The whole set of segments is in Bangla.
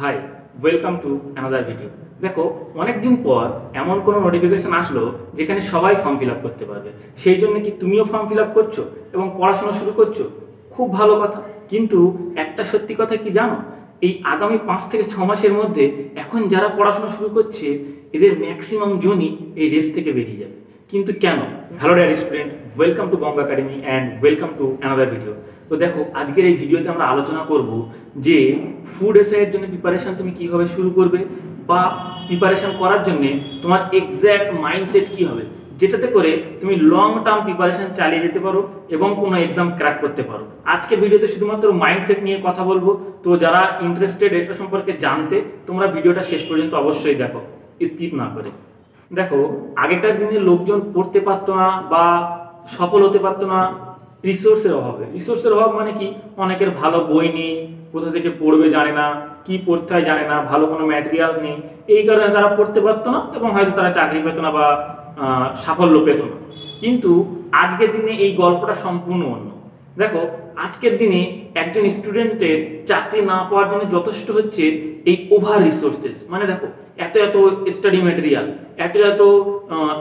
Hi welcome to another video দেখো, অনেকদিন পর এমন কোনো নোটিফিকেশন আসলো যেখানে সবাই ফর্ম ফিল আপ করতে পারবে। সেই জন্য কি তুমিও ফর্ম ফিল আপ করছ এবং পড়াশোনা শুরু করছ? খুব ভালো কথা। কিন্তু একটা সত্যি কথা কি জানো? এই আগামী পাঁচ থেকে ছ মাসের মধ্যে এখন যারা পড়াশোনা শুরু করছে, এদের ম্যাক্সিমাম জনই এই রেস থেকে বেরিয়ে যাবে। কিন্তু কেন? Hello dear student welcome to Banga academy and welcome to another video তো দেখো, আজকের এই ভিডিওতে আমরা আলোচনা করব যে ফুড এসআইয়ের জন্য প্রিপারেশন তুমি কীভাবে শুরু করবে বা প্রিপারেশন করার জন্য তোমার এক্স্যাক্ট মাইন্ডসেট কী হবে, যেটাতে করে তুমি লং টার্ম প্রিপারেশন চালিয়ে যেতে পারো এবং কোনো এক্সাম ক্র্যাক করতে পারো। আজকে ভিডিওতে শুধুমাত্র মাইন্ডসেট নিয়ে কথা বলব, তো যারা ইন্টারেস্টেড এটা সম্পর্কে জানতে তোমরা ভিডিওটা শেষ পর্যন্ত অবশ্যই দেখো স্কিপ না করে। দেখো, আগেকার দিনে লোকজন পড়তে পারতো না বা সফল হতে পারতো না রিসোর্সের অভাবে। রিসোর্সের অভাব মানে কি? অনেকের ভালো বই নেই, কোথা থেকে পড়বে জানে না, কি পড়তে হয় জানে না, ভালো কোনো ম্যাটেরিয়াল নেই। এই কারণে তারা পড়তে পারতো না এবং হয়তো তারা চাকরি পেত না বা সাফল্য পেত না। কিন্তু আজকের দিনে এই গল্পটা সম্পূর্ণ অন্য। দেখো আজকের দিনে একজন স্টুডেন্টের চাকরি না পাওয়ার জন্য যথেষ্ট হচ্ছে এই ওভার রিসোর্সেস মানে দেখো, এত এত স্টাডি ম্যাটেরিয়াল এত এত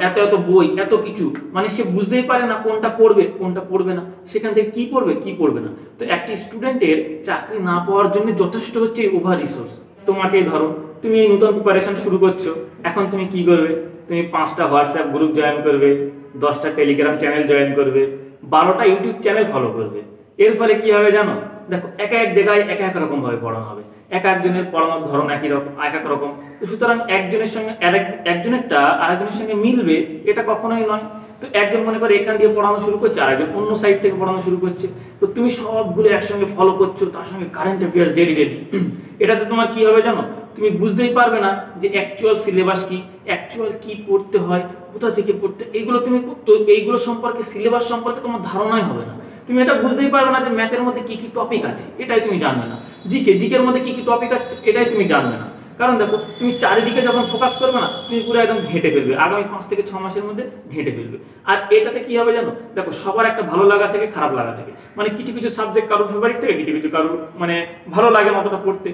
এত এত বই, এত কিছু। মানে সে বুঝতেই পারে না কোনটা পড়বে কোনটা পড়বে না। সেখান থেকে কি পড়বে কি পড়বে না। তো একটি স্টুডেন্টের চাকরি না পাওয়ার জন্য যথেষ্ট হচ্ছে এই ওভার রিসোর্স তোমাকেই ধরো, তুমি এই নতুন প্রিপারেশন শুরু করছ, এখন তুমি কি করবে? তুমি পাঁচটা হোয়াটসঅ্যাপ গ্রুপ জয়েন করবে, দশটা টেলিগ্রাম চ্যানেল জয়েন করবে, বারোটা ইউটিউব চ্যানেল ফলো করবে। এর ফলে কি হবে জানো? দেখো, এক এক জায়গায় এক এক রকম ভাবে পড়ানো হবে। এক একজনের পড়ানোর ধরন একই রকম, এক এক রকম। তো সুতরাং একজনের সঙ্গে একজনেরটা আরেকজনের সঙ্গে মিলবে, এটা কখনোই নয়। তো একজন মনে করে এখান দিয়ে পড়ানো শুরু করছে আর একজন অন্য সাইড থেকে পড়ানো শুরু করছে। তো তুমি সবগুলো একসঙ্গে ফলো করছ, তার সঙ্গে কারেন্ট অ্যাফেয়ার্স ডেলি ডেলি এটাতে তোমার কি হবে জানো? তুমি বুঝতেই পারবে না যে অ্যাকচুয়াল সিলেবাস কি অ্যাকচুয়াল কি পড়তে হয়, কোথা থেকে পড়তে এইগুলো তুমি এইগুলো সম্পর্কে সিলেবাস সম্পর্কে তোমার ধারণাই হবে না। তুমি এটা বুঝতেই পারবে না যে ম্যাথের মধ্যে কি কি টপিক আছে, এটাই তুমি জানবে না। জিকে জিকের মধ্যে কি কি টপিক আছে, এটাই তুমি জানবে না। কারণ দেখো, তুমি চারিদিকে যখন ফোকাস করবে না, তুমি পুরো একদম ঘেঁটে ফেলবে। আগামী পাঁচ থেকে ছ মাসের মধ্যে ঘেঁটে ফেলবে। আর এটাতে কি হবে জানো? দেখো, সবার একটা ভালো লাগা থেকে খারাপ লাগা থেকে। মানে কিছু কিছু সাবজেক্ট কারোর ফেভারিট থেকে, কিছু কিছু কারোর মানে ভালো লাগে না অতটা পড়তে।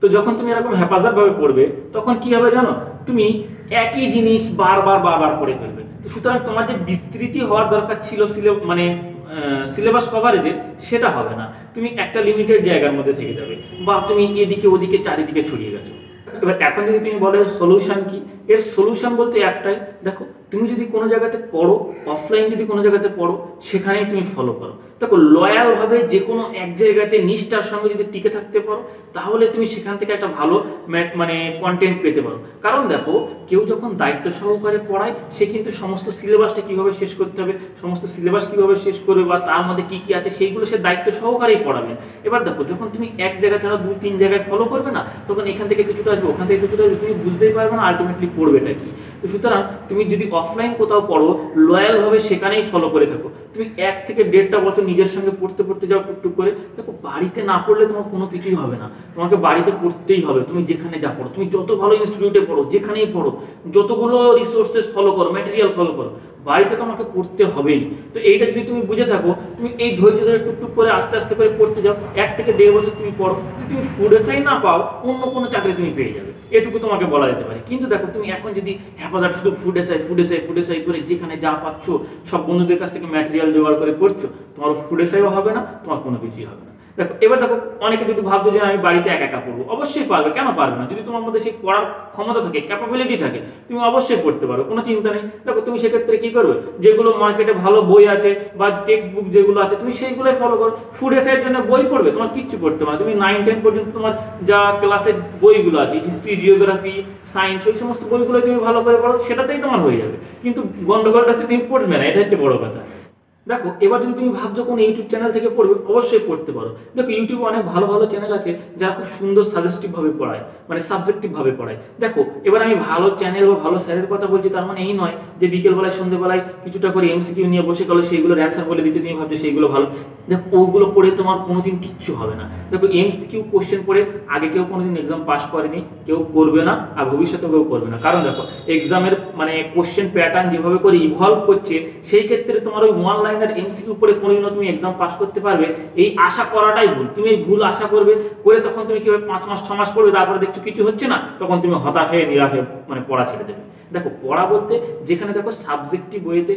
তো- যখন তুমি এরকম হেফাজত ভাবে পড়বে, তখন কি হবে জানো? তুমি একই জিনিস বারবার বারবার পড়ে ফেলবে। তো সুতরাং তোমার যে বিস্তৃতি হওয়ার দরকার ছিল সিলে মানে সিলেবাস কভারেজের সেটা হবে না। তুমি একটা লিমিটেড জায়গার মধ্যে থেকে যাবে। বা তুমি এদিকে ওদিকে চারিদিকে ছড়িয়ে গেছো। এবার এখন যদি তুমি বলো সলিউশন কি? এর সলিউশন বলতে একটাই, দেখো, তুমি যদি কোনো জায়গাতে পড়ো অফলাইন যদি কোনো জায়গাতে পড়ো, সেখানেই তুমি ফলো করো। দেখো লয়ালভাবে যে কোনো এক জায়গাতে নিষ্ঠার সঙ্গে যদি টিকে থাকতে পারো, তাহলে তুমি সেখান থেকে একটা ভালো মানে কন্টেন্ট পেতে পারো। কারণ দেখো, কেউ যখন দায়িত্ব সহকারে পড়ায়, সে কিন্তু সমস্ত সিলেবাসটা কীভাবে শেষ করতে হবে, সমস্ত সিলেবাস কীভাবে শেষ করবে বা তার মধ্যে কি কি আছে, সেইগুলো সে দায়িত্ব সহকারেই পড়াবে। এবার দেখো, যখন তুমি এক জায়গা ছাড়া দুই, তিন জায়গায় ফলো করবে না, তখন এখান থেকে কিছুটা আসবে, ওখান থেকে কিছুটা আসবে, তুমি বুঝতেই পারবে না আলটিমেটলি পড়বেটা কি। তো সুতরাং তুমি যদি অফলাইন কোথাও পড়ো লয়ালভাবে সেখানেই ফলো করে থাকো। তুমি এক থেকে দেড়টা বছর নিজের সঙ্গে পড়তে পড়তে যাও টুকটুক করে, দেখো বাড়িতে না পড়লে তোমার কোনো কিছুই হবে না। তোমাকে বাড়িতে পড়তেই হবে, তুমি যেখানে যা পড়ো, তুমি যত ভালো ইনস্টিটিউটে পড়ো, যেখানেই পড়ো, যতগুলো রিসোর্সেস ফলো করো ম্যাটেরিয়াল ফলো করো, বাড়িতে তোমাকে পড়তে হবেই। তো এইটা যদি তুমি বুঝে থাকো, তুমি এই ধৈর্য ধরে টুকটুক করে আস্তে আস্তে করে পড়তে যাও, এক থেকে দেড় বছর তুমি পড়ো, যদি তুমি ফুড এসআই না পাও, অন্য কোনো চাকরি তুমি পেয়ে যাবে। এটুকু তোমাকে বলা যেতে পারে। কিন্তু দেখো, তুমি এখন যদি হেফাজত শুধু food SI food SI food SI করে যেখানে যা পাচ্ছ, সব বন্ধুদের কাছ থেকে ম্যাটেরিয়াল জোগাড় করে করছ, তোমার ফুড এসআইও হবে না, তোমার কোনো কিছুই হবে না। দেখো এবার দেখো, অনেকে যদি ভাবতো যে আমি বাড়িতে একা একা পড়ব, অবশ্যই পারবে। কেন পারবে না? যদি তোমার মধ্যে সেই পড়ার ক্ষমতা থাকে ক্যাপাবিলিটি থাকে, তুমি অবশ্যই পড়তে পারো, কোনো চিন্তা নেই। দেখো, তুমি সেক্ষেত্রে কী করবে? যেগুলো মার্কেটে ভালো বই আছে বা টেক্সট বুক যেগুলো আছে, তুমি সেইগুলোই ফলো করো। ফুড এসের জন্য বই পড়বে, তোমার কিচ্ছু পড়তে না। তুমি নাইন টেন পর্যন্ত তোমার যা ক্লাসের বইগুলো আছে হিস্ট্রি জিওগ্রাফি সায়েন্স ওই সমস্ত বইগুলো তুমি ভালো করে পড়ো, সেটাতেই তোমার হয়ে যাবে। কিন্তু গন্ডগোলটা তুমি পড়বে না, এটা হচ্ছে বড় কথা। দেখো, এবার যদি তুমি ভাবছ কোনো ইউটিউব চ্যানেল থেকে পড়বে, অবশ্যই পড়তে পারো। দেখো ইউটিউবে অনেক ভালো ভালো চ্যানেল আছে যারা খুব সুন্দর সাজেস্টিভ ভাবে পড়ায় মানে সাবজেক্টিভ ভাবে পড়ায়। দেখো, এবার আমি ভালো চ্যানেল বা ভালো স্যারের কথা বলছি, তার মানে এই নয় যে বিকেলবেলায় সন্ধ্যেবেলায় কিছুটা করে এমসিকিউ নিয়ে বসে গেলো, সেইগুলোর অ্যান্সার বলে দিচ্ছে, তুমি ভাবছ সেইগুলো ভালো। দেখো, ওগুলো পড়ে তোমার কোনোদিন কিচ্ছু হবে না। দেখো এমসিকিউ কোশ্চেন পড়ে আগে কেউ কোনোদিন এক্সাম পাস করেনি, কেউ করবে না, আর ভবিষ্যতে কেউ করবে না। কারণ দেখো এক্সামের মানে কোশ্চেন প্যাটার্ন যেভাবে করে ইভলভ করছে, সেই ক্ষেত্রে তোমার ওই ওয়ান লাইন অফলাইনের এমসিকিউ উপরে কোনোদিনও তুমি এক্সাম পাস করতে পারবে, এই আশা করাটাই ভুল। তুমি এই ভুল আশা করবে, করে তখন তুমি কি হবে পাঁচ মাস, ছ মাস পড়বে, তারপরে দেখছ কিছু হচ্ছে না, তখন তুমি হতাশ হয়ে, নিরাশ মানে পড়া ছেড়ে দেবে। দেখো, পড়া বলতে যেখানে দেখো সাবজেক্টিভ বইতে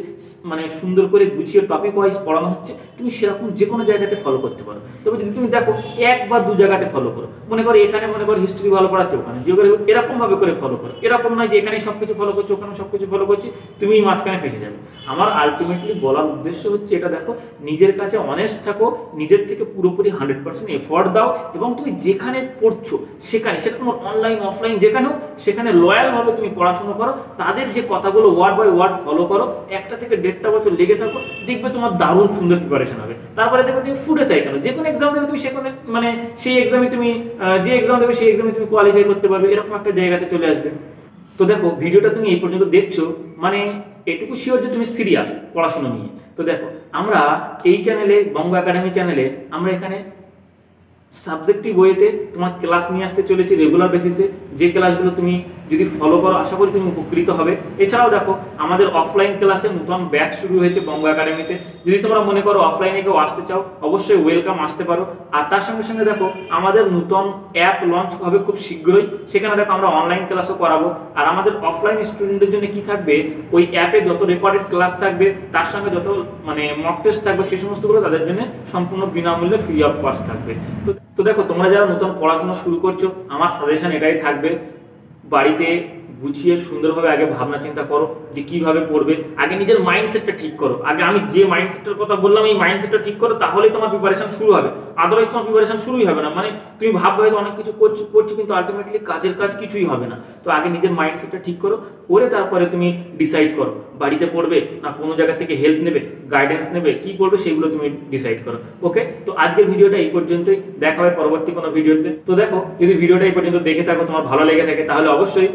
মানে সুন্দর করে গুছিয়ে টপিক ওয়াইজ পড়ানো হচ্ছে, তুমি সেরকম যে কোনো জায়গাতে ফলো করতে পারো। তবে যদি তুমি দেখো এক বা দু জায়গাতে ফলো করো, মনে করো এখানে মনে করো হিস্ট্রি ভালো পড়াচ্ছে ওখানে জিওগ্রাফি এরকম ভাবে করে ফলো করো। এরকম নয় যে এখানে সব কিছু ফলো করছ ওখানে সব কিছু ফলো করছি তুমি মাঝখানে ফেসে যাবে। আমার আলটিমেটলি বলার উদ্দেশ্য হচ্ছে এটা দেখো, নিজের কাছে অনেস্ট থাকো, নিজের থেকে পুরোপুরি হান্ড্রেড পার্সেন্ট এফোর্ট দাও এবং তুমি যেখানে পড়ছো সেখানে, সেটা তোমার অনলাইন অফলাইন যেখানেও, সেখানে লয়ালভাবে তুমি পড়াশোনা করো, তাদের যে কথাগুলো ওয়ার্ড বাই ওয়ার্ড ফলো করো, একটা থেকে দেড়টা বছর লেগে থাকো, দেখবে তোমার দারুণ সুন্দর প্রিপারেশন হবে। তারপরে দেখো তুমি ফুডে চাই কেন? যে কোনো এক্সাম দেবে তুমি সেখানে মানে সেই এক্সামে তুমি যে এক্সাম দেবে সেই এক্সামে তুমি কোয়ালিফাই করতে পারবে, এরকম একটা জায়গাতে চলে আসবে। তো দেখো ভিডিওটা তুমি এই পর্যন্ত দেখছ মানে এটুকু শিওর যে তুমি সিরিয়াস পড়াশোনা নিয়ে। তো দেখো, আমরা এই চ্যানেলে বঙ্গ একাডেমি চ্যানেলে আমরা এখানে সাবজেক্টিভ ওয়েতে তোমার ক্লাস নিয়ে আসতে চলেছি রেগুলার বেসিসে যে ক্লাসগুলো তুমি যদি ফলো করো, আশা করি তুমি উপকৃত হবে। এছাড়াও দেখো, আমাদের অফলাইন ক্লাসে নতুন ব্যাচ শুরু হয়েছে বঙ্গ একাডেমিতে যদি তোমরা মনে করো অফলাইনে কেউ আসতে চাও, অবশ্যই ওয়েলকাম আসতে পারো। আর তার সঙ্গে সঙ্গে দেখো, আমাদের নতুন অ্যাপ লঞ্চ হবে খুব শীঘ্রই। সেখানে দেখো আমরা অনলাইন ক্লাসও করাবো। আর আমাদের অফলাইন স্টুডেন্টদের জন্য কি থাকবে? ওই অ্যাপে যত রেকর্ডেড ক্লাস থাকবে, তার সঙ্গে যত মানে মক টেস্ট থাকবে সেই সমস্তগুলো তাদের জন্য সম্পূর্ণ বিনামূল্যে ফ্রি অফ কস্ট থাকবে। তো তো দেখো, তোমরা যারা নতুন পড়াশোনা শুরু করছ, আমার সাজেশন এটাই থাকবে। বাড়িতে গুছিয়ে সুন্দরভাবে আগে ভাবনা চিন্তা করো যে কীভাবে পড়বে। আগে নিজের মাইন্ডসেটটা ঠিক করো। আগে আমি যে মাইন্ডসেটের কথা বললাম, এই মাইন্ডসেটটা ঠিক করো, তাহলেই তোমার প্রিপারেশন শুরু হবে। আদারওয়াইজ তোমার প্রিপারেশন শুরুই হবে না। মানে তুমি ভাববে হয়তো অনেক কিছু করছ করছ, কিন্তু আলটিমেটলি কাজের কাজ কিছুই হবে না। তো আগে নিজের মাইন্ডসেটটা ঠিক করো, করে তারপরে তুমি ডিসাইড করো, বাড়িতে পড়বে না কোনো জায়গা থেকে হেল্প নেবে গাইডেন্স নেবে, কি করবে সেগুলো তুমি ডিসাইড করো। ওকে তো আজকের ভিডিওটা এই পর্যন্তই। দেখা হবে পরবর্তী কোনো ভিডিওতে। তো দেখো, যদি ভিডিওটা এই পর্যন্ত দেখে থাকো, তোমার ভালো লেগে থাকে, তাহলে অবশ্যই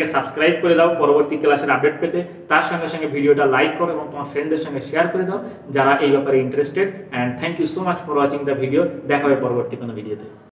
চ্যানেলটাকে সাবস্ক্রাইব করে দাও, পরবর্তী ক্লাসের আপডেট পেতে তার সঙ্গে সঙ্গে ভিডিওটা লাইক করো এবং তোমার ফ্রেন্ডদের সঙ্গে শেয়ার করে দাও যারা এই ব্যাপারে interested and thank you so much for watching the video দেখা হবে পরবর্তী কোনো ভিডিওতে